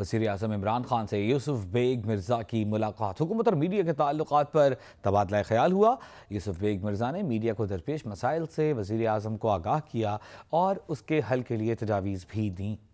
وزیر اعظم عمران خان سے یوسف بیگ مرزا کی ملاقات۔ حکومت اور میڈیا کے تعلقات پر تبادلہ خیال ہوا۔ یوسف بیگ مرزا نے میڈیا کو درپیش مسائل سے وزیر اعظم کو آگاہ کیا اور اس کے حل کے لیے تجاویز بھی دیں۔